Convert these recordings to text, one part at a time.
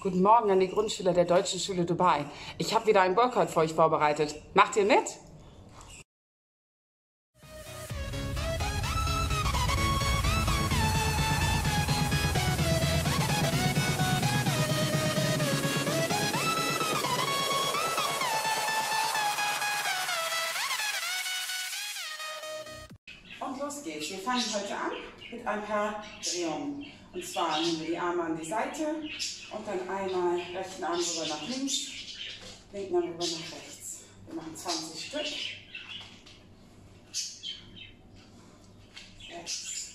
Guten Morgen an die Grundschüler der Deutschen Schule Dubai. Ich habe wieder einen Workout für euch vorbereitet. Macht ihr mit? Und los geht's. Wir fangen heute an mit ein paar Drehungen. Und zwar nehmen wir die Arme an die Seite und dann einmal rechten Arm rüber nach links, linken Arm rüber nach rechts. Wir machen 20 Stück. Sechs,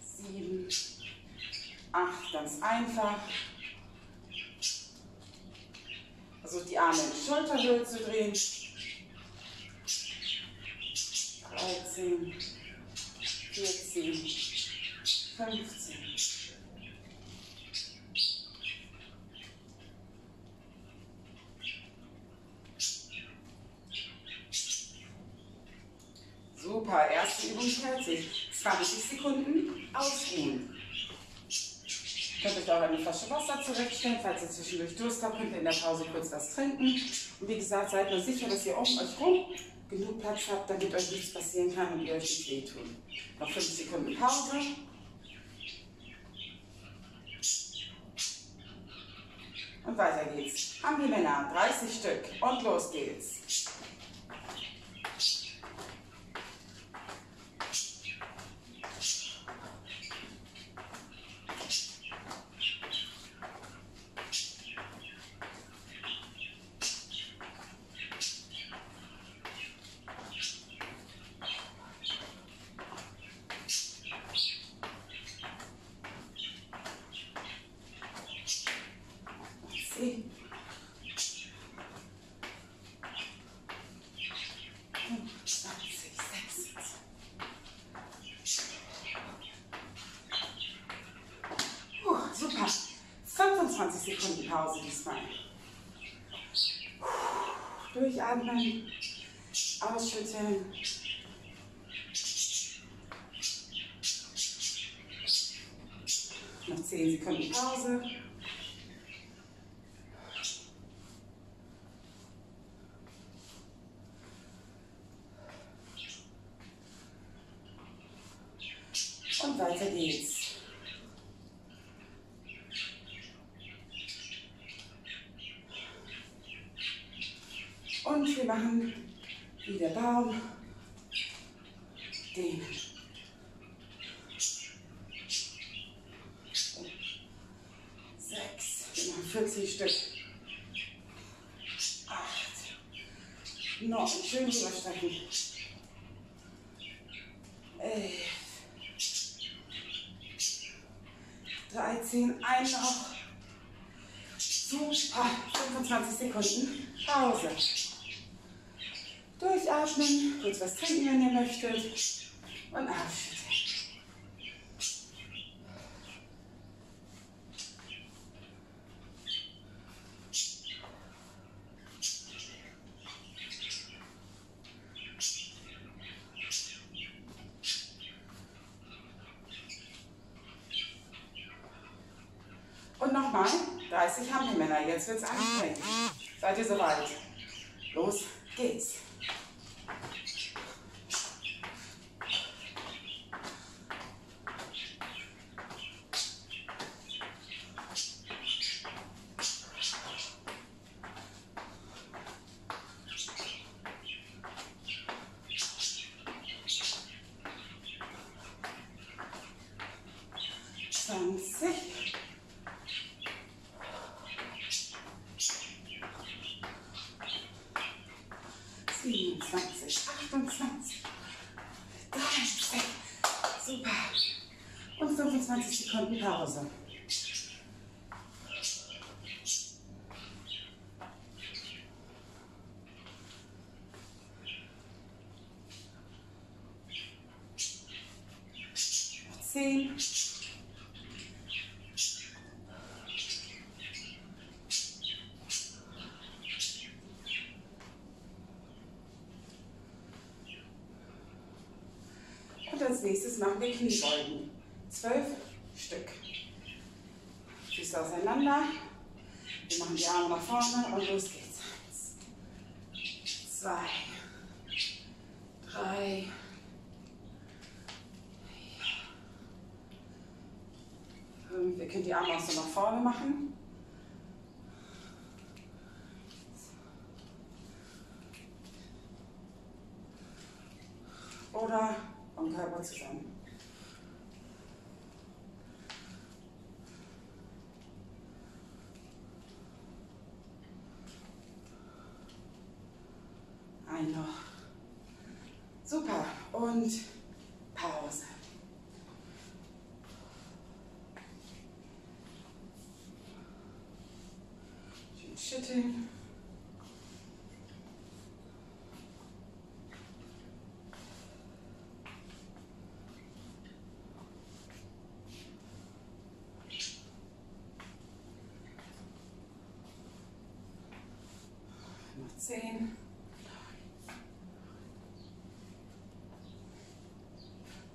sieben, acht, ganz einfach. Versucht die Arme in die Schulterhöhe zu drehen. 13, 14, 15. Super, erste Übung fertig. 20 Sekunden ausruhen. Ihr könnt euch auch eine Flasche Wasser zurechtstellen, falls ihr zwischendurch Durst habt, könnt ihr in der Pause kurz was trinken. Und wie gesagt, seid nur sicher, dass ihr um euch rum genug Platz habt, damit euch nichts passieren kann und ihr euch nicht wehtun. Noch 5 Sekunden Pause. Und weiter geht's. Die Männer 30 Stück und los geht's. Zehn. Fünfundzwanzig, sechsundzwanzig. Puh, super. 25 Sekunden Pause diesmal. Durchatmen, ausschütteln. Noch 10 Sekunden Pause. Und weiter geht's. Und wir machen wie der Baum den. Sechs, wir machen 40 Stück. Acht, neun, schön rüberstrecken. Elf. 13, ein. Super, 25 Sekunden Pause. Durchatmen, kurz was trinken, wenn ihr möchtet. Und abschütteln. Und nochmal, 30 haben die Männer. Jetzt wird's anstrengend. Seid ihr soweit? Los geht's. Zwanzig. 27, 28, 30. Super. Und 25 Sekunden Pause. Zehn. Und als nächstes machen wir Kniebeugen. Zwölf Stück. Füße auseinander, Wir machen die Arme nach vorne und los geht's. Eins, zwei, drei, fünf. Wir können die Arme auch so nach vorne machen. Oder am Körper zusammen. Ein noch. Super. Und Pause. Schütteln. Noch zehn.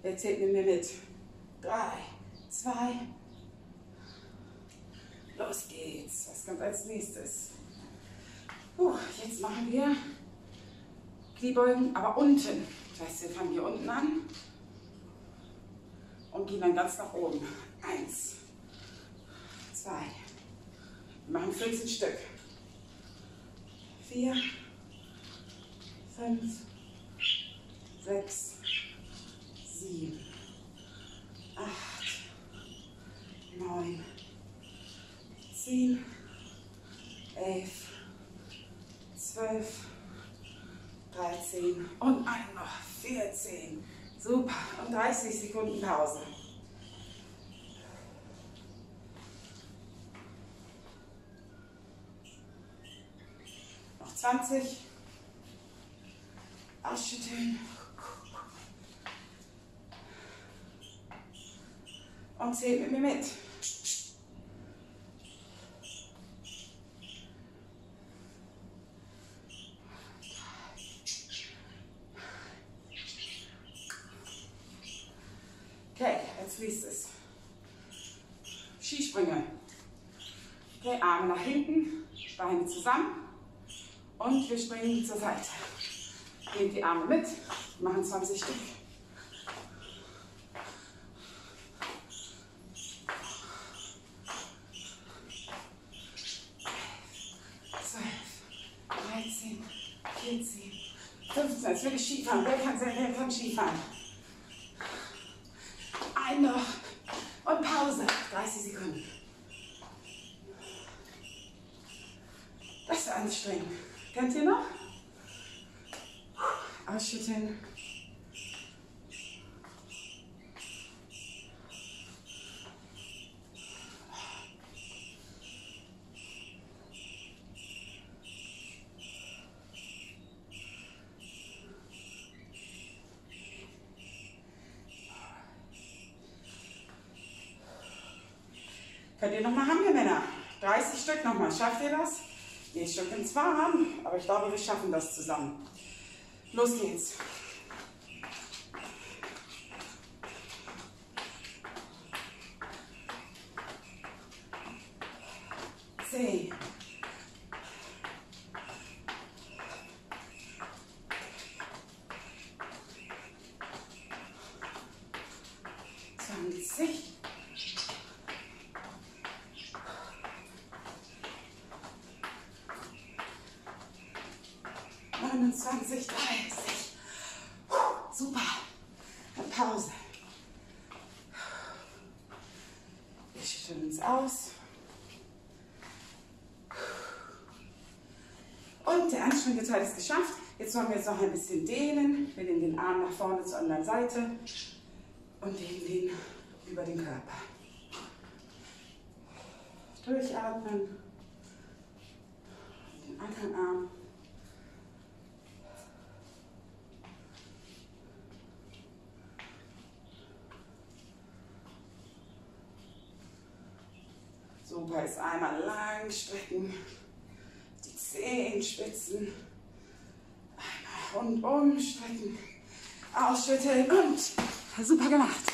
Wer zählt mit mir mit? Drei, zwei. Los geht's. Was kommt als nächstes? Puh, jetzt machen wir Kniebeugen, aber unten. Das heißt, wir fangen hier unten an und gehen dann ganz nach oben. Eins, zwei. Wir machen 14 Stück. Vier, fünf, sechs, sieben, acht, neun, zehn, elf, zwölf, dreizehn und ein noch, vierzehn. Super. Und 30 Sekunden Pause. 20. Ausschütteln. Und zählt mit mir mit. Okay, als nächstes. Skisprünge. Okay, Arme nach hinten, Beine zusammen und wir springen zur Seite. Nehmt die Arme mit, machen 20 Stück. Jetzt will ich Skifahren. Wer kann, wer kann Skifahren? Ein noch. Und Pause. 30 Sekunden. Das ist anstrengend. Kennt ihr noch? Ausschütteln. Könnt ihr nochmal haben, ihr Männer? 30 Stück nochmal. Schafft ihr das? Nee, schon zwar haben, aber ich glaube, wir schaffen das zusammen. Los geht's. Zehn. Zwanzig. 29, 30. Puh, super. Pause. Wir schütteln uns aus. Und der anstrengende Teil ist geschafft. Jetzt wollen wir jetzt noch ein bisschen dehnen. Wir nehmen den Arm nach vorne zur anderen Seite und dehnen den über den Körper. Durchatmen. Den anderen Arm. Super ist einmal lang strecken, die Zehenspitzen, einmal rundum strecken, ausschütteln und super gemacht.